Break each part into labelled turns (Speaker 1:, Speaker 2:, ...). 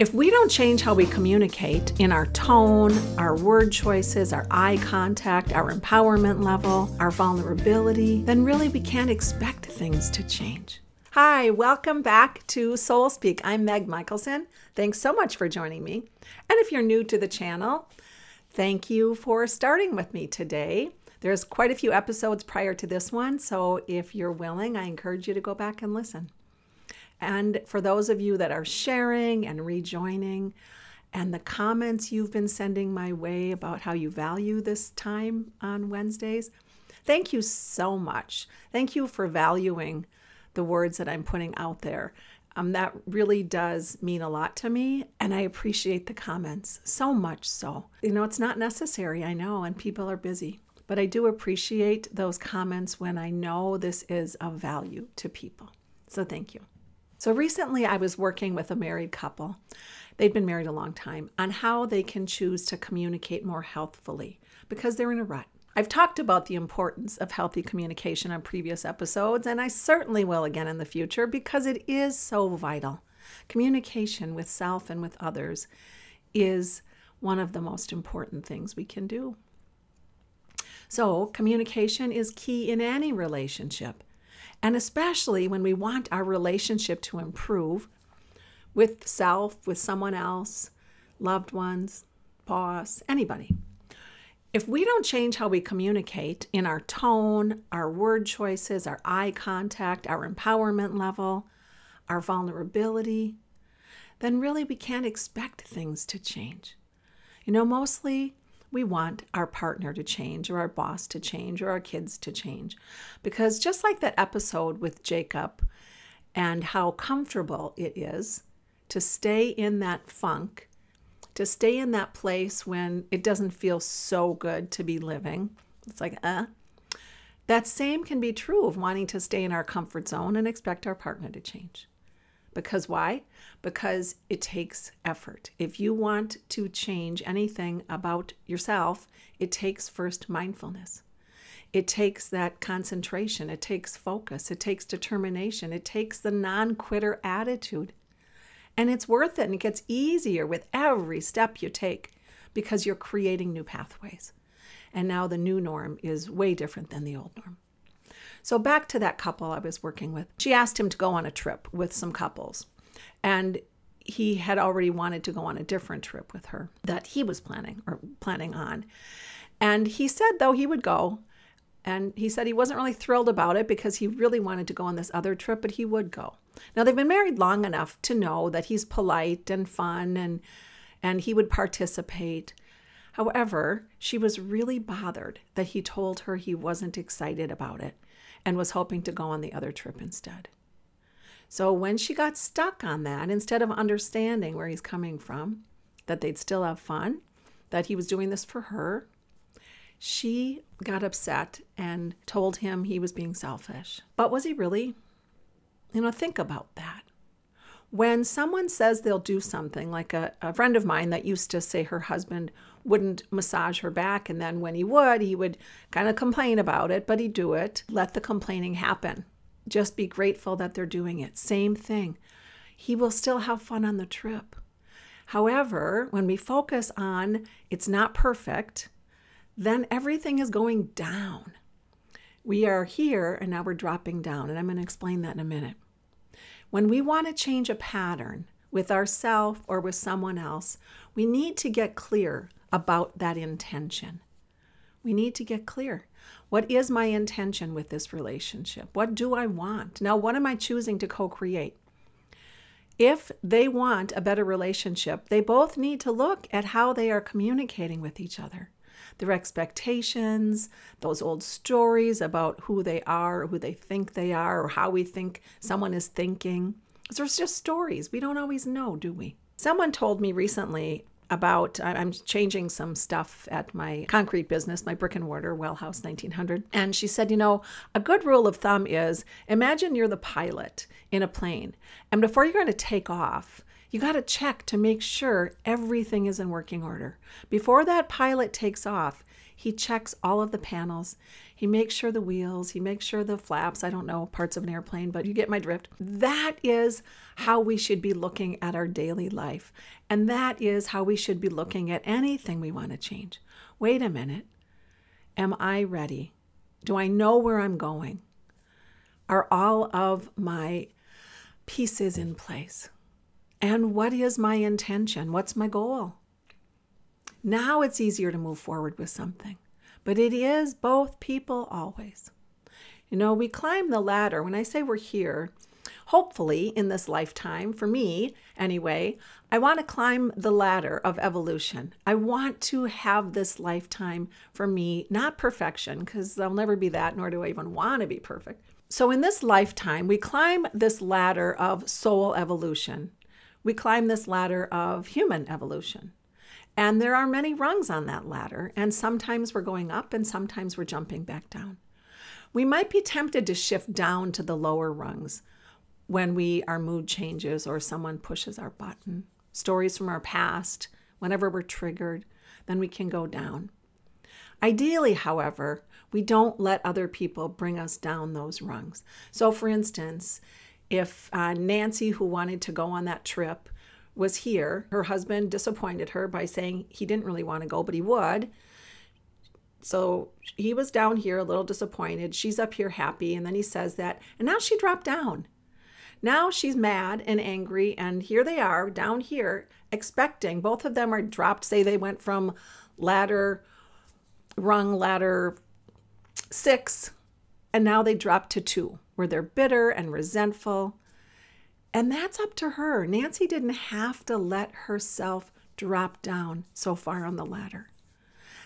Speaker 1: If we don't change how we communicate in our tone, our word choices, our eye contact, our empowerment level, our vulnerability, then really we can't expect things to change. Hi, welcome back to Soul Speak. I'm Meg Michaelson. Thanks so much for joining me. And if you're new to the channel, thank you for starting with me today. There's quite a few episodes prior to this one, so if you're willing, I encourage you to go back and listen. And for those of you that are sharing and rejoining, and the comments you've been sending my way about how you value this time on Wednesdays, thank you so much. Thank you for valuing the words that I'm putting out there. Um, that really does mean a lot to me, and I appreciate the comments so much so. You know, it's not necessary, I know, and people are busy, but I do appreciate those comments when I know this is of value to people. So thank you. So recently, I was working with a married couple. They'd been married a long time on how they can choose to communicate more healthfully because they're in a rut. I've talked about the importance of healthy communication on previous episodes, and I certainly will again in the future because it is so vital. Communication with self and with others is one of the most important things we can do. So, communication is key in any relationship. And especially when we want our relationship to improve with self, with someone else, loved ones, boss, anybody. If we don't change how we communicate in our tone, our word choices, our eye contact, our empowerment level, our vulnerability, then really we can't expect things to change. You know, mostly we want our partner to change or our boss to change or our kids to change. Because just like that episode with Jacob and how comfortable it is to stay in that funk, to stay in that place when it doesn't feel so good to be living. It's like, uh, that same can be true of wanting to stay in our comfort zone and expect our partner to change. Because why? Because it takes effort. If you want to change anything about yourself, it takes first mindfulness. It takes that concentration, it takes focus, it takes determination, it takes the non quitter attitude. And it's worth it and it gets easier with every step you take because you're creating new pathways. And now the new norm is way different than the old norm. So, back to that couple I was working with. She asked him to go on a trip with some couples. And he had already wanted to go on a different trip with her that he was planning or planning on. And he said, though, he would go. And he said he wasn't really thrilled about it because he really wanted to go on this other trip, but he would go. Now, they've been married long enough to know that he's polite and fun and, and he would participate. However, she was really bothered that he told her he wasn't excited about it and was hoping to go on the other trip instead. So when she got stuck on that, instead of understanding where he's coming from, that they'd still have fun, that he was doing this for her, she got upset and told him he was being selfish. But was he really? You know, think about that. When someone says they'll do something, like a, a friend of mine that used to say her husband wouldn't massage her back. And then when he would, he would kind of complain about it, but he'd do it. Let the complaining happen. Just be grateful that they're doing it. Same thing. He will still have fun on the trip. However, when we focus on it's not perfect, then everything is going down. We are here and now we're dropping down. And I'm going to explain that in a minute. When we want to change a pattern with ourself or with someone else, we need to get clear about that intention. We need to get clear. What is my intention with this relationship? What do I want? Now, what am I choosing to co create? If they want a better relationship, they both need to look at how they are communicating with each other. Their expectations, those old stories about who they are, or who they think they are, or how we think someone is thinking. There's just stories. We don't always know, do we? Someone told me recently about I'm changing some stuff at my concrete business, my brick and mortar well house 1900. And she said, you know, a good rule of thumb is imagine you're the pilot in a plane, and before you're going to take off, You got to check to make sure everything is in working order. Before that pilot takes off, he checks all of the panels. He makes sure the wheels, he makes sure the flaps, I don't know, parts of an airplane, but you get my drift. That is how we should be looking at our daily life. And that is how we should be looking at anything we want to change. Wait a minute. Am I ready? Do I know where I'm going? Are all of my pieces in place? And what is my intention? What's my goal? Now it's easier to move forward with something, but it is both people always. You know, we climb the ladder. When I say we're here, hopefully in this lifetime, for me anyway, I want to climb the ladder of evolution. I want to have this lifetime for me, not perfection, because I'll never be that, nor do I even want to be perfect. So, in this lifetime, we climb this ladder of soul evolution we climb this ladder of human evolution. And there are many rungs on that ladder, and sometimes we're going up and sometimes we're jumping back down. We might be tempted to shift down to the lower rungs when we our mood changes or someone pushes our button. Stories from our past, whenever we're triggered, then we can go down. Ideally, however, we don't let other people bring us down those rungs. So, for instance, if uh, Nancy, who wanted to go on that trip, was here, her husband disappointed her by saying he didn't really want to go, but he would. So he was down here a little disappointed. She's up here happy. And then he says that. And now she dropped down. Now she's mad and angry. And here they are down here expecting. Both of them are dropped. Say they went from ladder, rung ladder six, and now they dropped to two where they're bitter and resentful. And that's up to her. Nancy didn't have to let herself drop down so far on the ladder.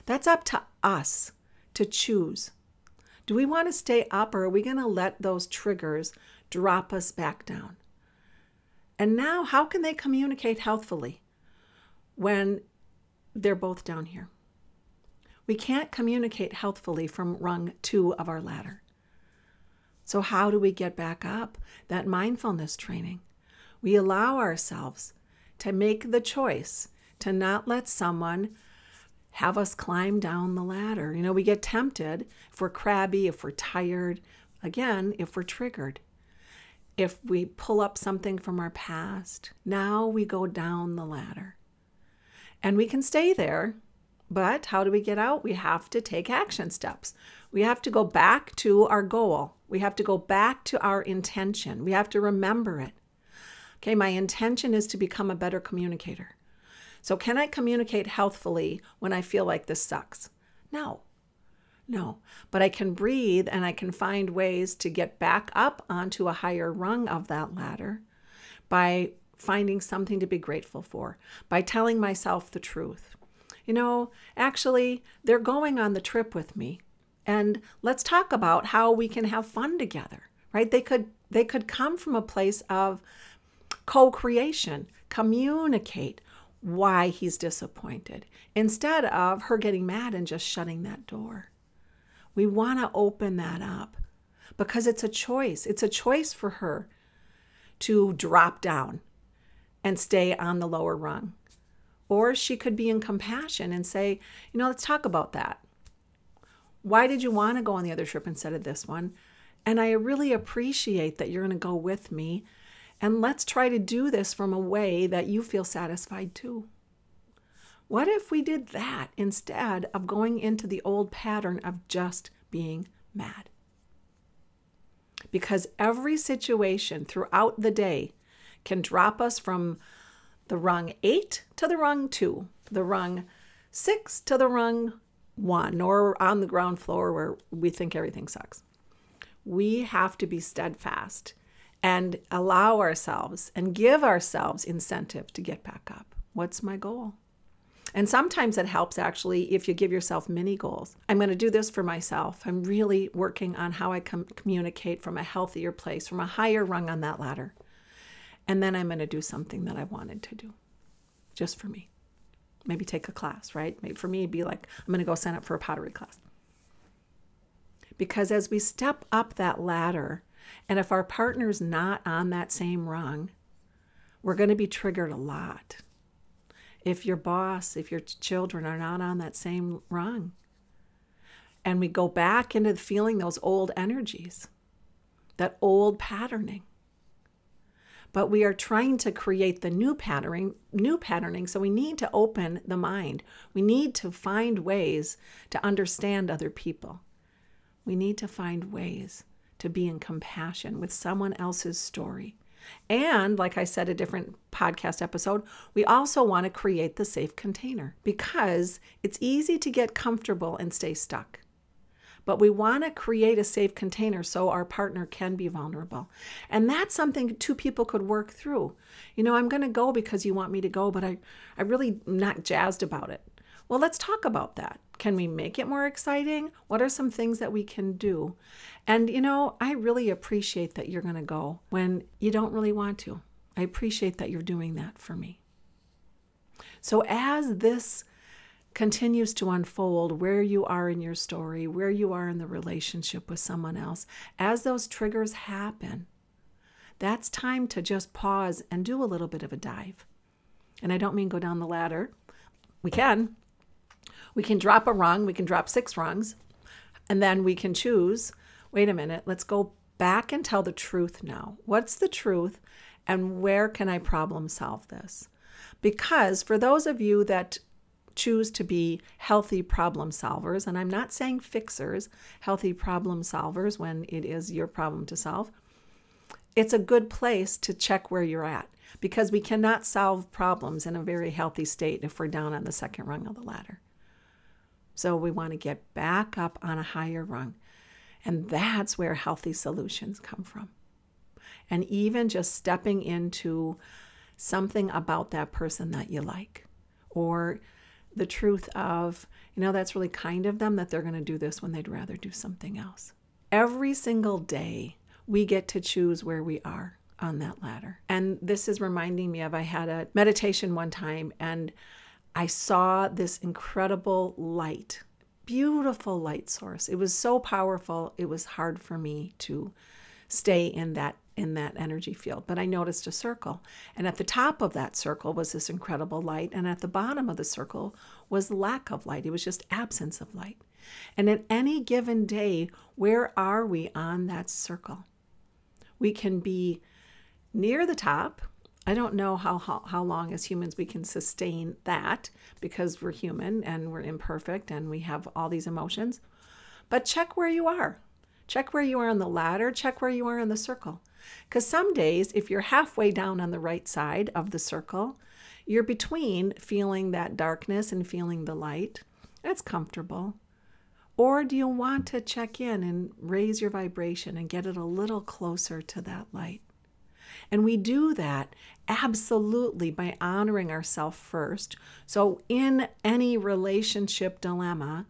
Speaker 1: That's up to us to choose. Do we want to stay up or are we going to let those triggers drop us back down? And now, how can they communicate healthfully when they're both down here? We can't communicate healthfully from rung two of our ladder. So, how do we get back up? That mindfulness training. We allow ourselves to make the choice to not let someone have us climb down the ladder. You know, we get tempted if we're crabby, if we're tired, again, if we're triggered. If we pull up something from our past, now we go down the ladder. And we can stay there, but how do we get out? We have to take action steps. We have to go back to our goal. We have to go back to our intention. We have to remember it. Okay, my intention is to become a better communicator. So, can I communicate healthfully when I feel like this sucks? No. No, but I can breathe and I can find ways to get back up onto a higher rung of that ladder by finding something to be grateful for, by telling myself the truth. You know, actually, they're going on the trip with me and let's talk about how we can have fun together right? They could they could come from a place of co-creation communicate why he's disappointed instead of her getting mad and just shutting that door. We want to open that up because it's a choice. It's a choice for her to drop down and stay on the lower rung or she could be in compassion and say you know let's talk about that why did you want to go on the other trip instead of this one? And I really appreciate that you're going to go with me. And let's try to do this from a way that you feel satisfied too. What if we did that instead of going into the old pattern of just being mad? Because every situation throughout the day can drop us from the rung eight to the rung two, the rung six to the rung one or on the ground floor where we think everything sucks. We have to be steadfast and allow ourselves and give ourselves incentive to get back up. What's my goal? And sometimes it helps actually if you give yourself mini goals. I'm going to do this for myself. I'm really working on how I com- communicate from a healthier place, from a higher rung on that ladder. And then I'm going to do something that I wanted to do just for me maybe take a class, right? Maybe for me, be like, I'm going to go sign up for a pottery class. Because as we step up that ladder, and if our partner's not on that same rung, We're going to be triggered a lot. If your boss, if your children are not on that same rung, and we go back into feeling those old energies, that old patterning. But we are trying to create the new patterning, new patterning, so we need to open the mind. We need to find ways to understand other people. We need to find ways to be in compassion with someone else's story. And like I said, a different podcast episode, we also want to create the safe container because it's easy to get comfortable and stay stuck. But we want to create a safe container so our partner can be vulnerable. And that's something two people could work through. You know, I'm going to go because you want me to go, but I, I really not jazzed about it. Well, let's talk about that. Can we make it more exciting? What are some things that we can do? And, you know, I really appreciate that you're going to go when you don't really want to. I appreciate that you're doing that for me. So, as this continues to unfold, where you are in your story, where you are in the relationship with someone else, as those triggers happen, that's time to just pause and do a little bit of a dive. And I don't mean go down the ladder. We can, we can drop a rung, we can drop six rungs, and then we can choose wait a minute, let's go back and tell the truth now. What's the truth, and where can I problem solve this? Because for those of you that choose to be healthy problem solvers, and I'm not saying fixers, healthy problem solvers when it is your problem to solve, it's a good place to check where you're at because we cannot solve problems in a very healthy state if we're down on the second rung of the ladder. So we want to get back up on a higher rung. And that's where healthy solutions come from. And even just stepping into something about that person that you like, or the truth of, you know, that's really kind of them that they're going to do this when they'd rather do something else. Every single day, we get to choose where we are on that ladder. And this is reminding me of I had a meditation one time and I saw this incredible light, beautiful light source. It was so powerful, it was hard for me to stay in that in that energy field. But I noticed a circle, and at the top of that circle was this incredible light, and at the bottom of the circle was lack of light. It was just absence of light. And at any given day, where are we on that circle? We can be near the top, I don't know how, how, how long as humans we can sustain that because we're human and we're imperfect and we have all these emotions. But check where you are. Check where you are on the ladder, check where you are in the circle. Because some days, if you're halfway down on the right side of the circle, you're between feeling that darkness and feeling the light. That's comfortable. Or do you want to check in and raise your vibration and get it a little closer to that light? And we do that absolutely by honoring ourselves first. So, in any relationship dilemma,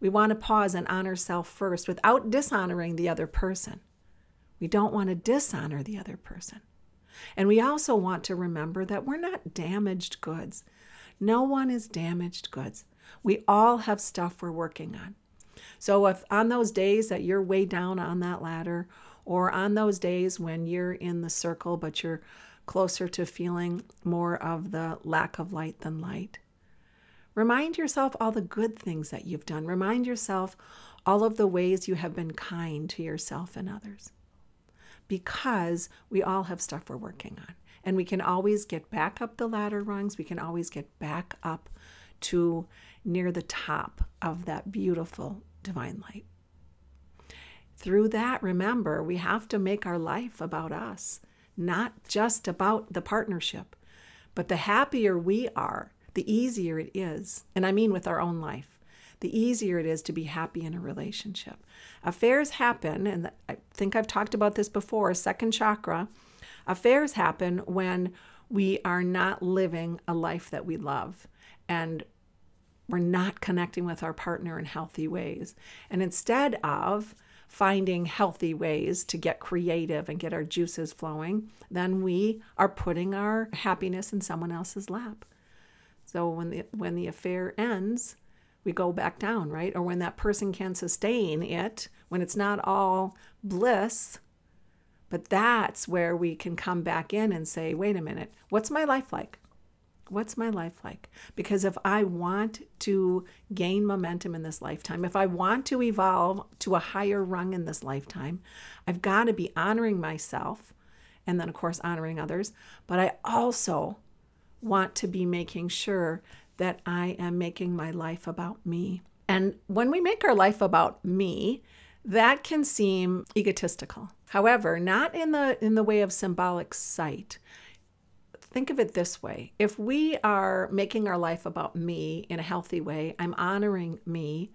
Speaker 1: we want to pause and honor self first without dishonoring the other person. We don't want to dishonor the other person. And we also want to remember that we're not damaged goods. No one is damaged goods. We all have stuff we're working on. So, if on those days that you're way down on that ladder, or on those days when you're in the circle but you're closer to feeling more of the lack of light than light. Remind yourself all the good things that you've done. Remind yourself all of the ways you have been kind to yourself and others. Because we all have stuff we're working on. And we can always get back up the ladder rungs. We can always get back up to near the top of that beautiful divine light through that, remember, we have to make our life about us, not just about the partnership. But the happier we are, the easier it is. And I mean with our own life. The easier it is to be happy in a relationship. Affairs happen, and I think I've talked about this before second chakra. Affairs happen when we are not living a life that we love and we're not connecting with our partner in healthy ways. And instead of finding healthy ways to get creative and get our juices flowing, then we are putting our happiness in someone else's lap. So when the when the affair ends, we go back down, right? Or when that person can sustain it, when it's not all bliss, But that's where we can come back in and say, wait a minute, what's my life like? What's my life like? Because if I want to gain momentum in this lifetime, if I want to evolve to a higher rung in this lifetime, I've got to be honoring myself and then, of course, honoring others. But I also want to be making sure that I am making my life about me. And when we make our life about me, that can seem egotistical. However, not in the in the way of symbolic sight. Think of it this way. If we are making our life about me in a healthy way, I'm honoring me,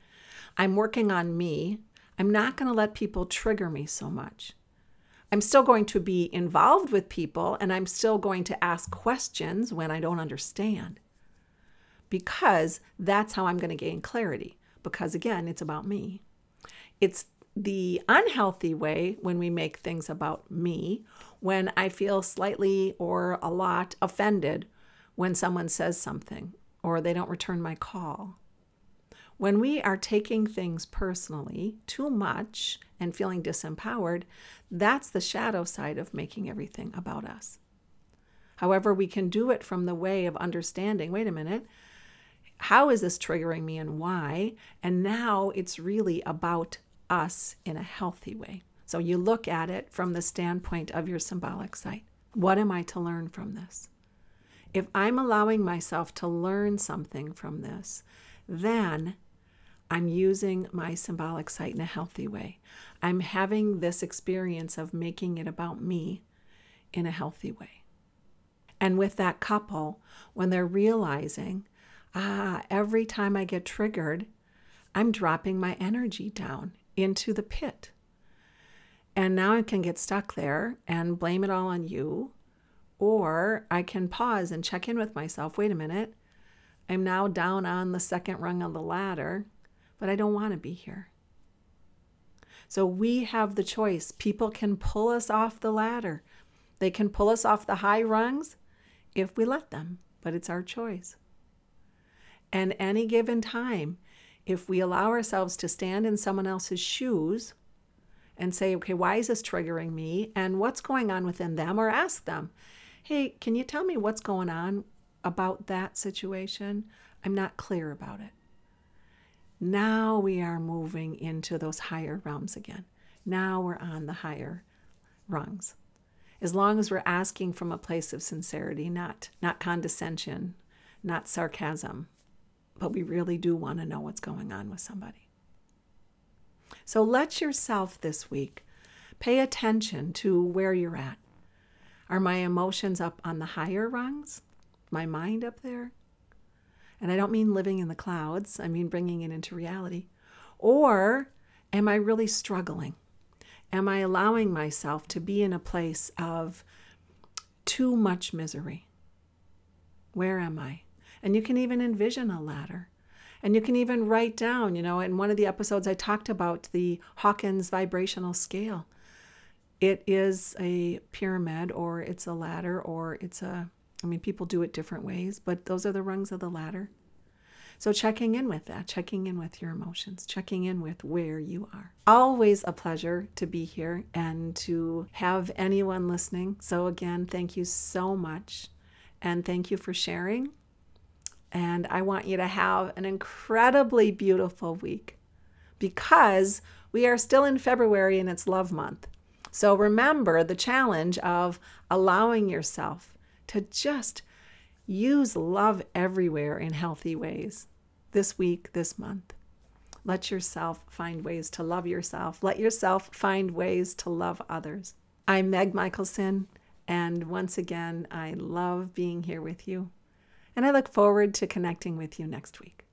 Speaker 1: I'm working on me, I'm not going to let people trigger me so much. I'm still going to be involved with people and I'm still going to ask questions when I don't understand because that's how I'm going to gain clarity. Because again, it's about me. It's the unhealthy way when we make things about me, when I feel slightly or a lot offended when someone says something or they don't return my call when we are taking things personally too much and feeling disempowered, that's the shadow side of making everything about us. However, we can do it from the way of understanding wait a minute, how is this triggering me and why? And now it's really about us in a healthy way. So you look at it from the standpoint of your symbolic sight. What am I to learn from this? If I'm allowing myself to learn something from this, then I'm using my symbolic sight in a healthy way. I'm having this experience of making it about me in a healthy way. And with that couple, when they're realizing, ah, every time I get triggered, I'm dropping my energy down into the pit. And now I can get stuck there and blame it all on you. Or I can pause and check in with myself. Wait a minute. I'm now down on the second rung of the ladder but I don't want to be here. So we have the choice. People can pull us off the ladder, they can pull us off the high rungs if we let them, but it's our choice. And any given time, if we allow ourselves to stand in someone else's shoes and say, okay, why is this triggering me? And what's going on within them? Or ask them, hey, can you tell me what's going on about that situation? I'm not clear about it. Now we are moving into those higher realms again. Now we're on the higher rungs. As long as we're asking from a place of sincerity, not, not condescension, not sarcasm, but we really do want to know what's going on with somebody. So let yourself this week pay attention to where you're at. Are my emotions up on the higher rungs? My mind up there? And I don't mean living in the clouds, I mean bringing it into reality. Or am I really struggling? Am I allowing myself to be in a place of too much misery? Where am I? And you can even envision a ladder. And you can even write down, you know, in one of the episodes I talked about the Hawkins vibrational scale. It is a pyramid or it's a ladder or it's a I mean, people do it different ways, but those are the rungs of the ladder. So, checking in with that, checking in with your emotions, checking in with where you are. Always a pleasure to be here and to have anyone listening. So, again, thank you so much. And thank you for sharing. And I want you to have an incredibly beautiful week because we are still in February and it's Love Month. So, remember the challenge of allowing yourself to just use love everywhere in healthy ways this week, this month. Let yourself find ways to love yourself. Let yourself find ways to love others. I'm Meg Michaelson, and once again, I love being here with you. And I look forward to connecting with you next week.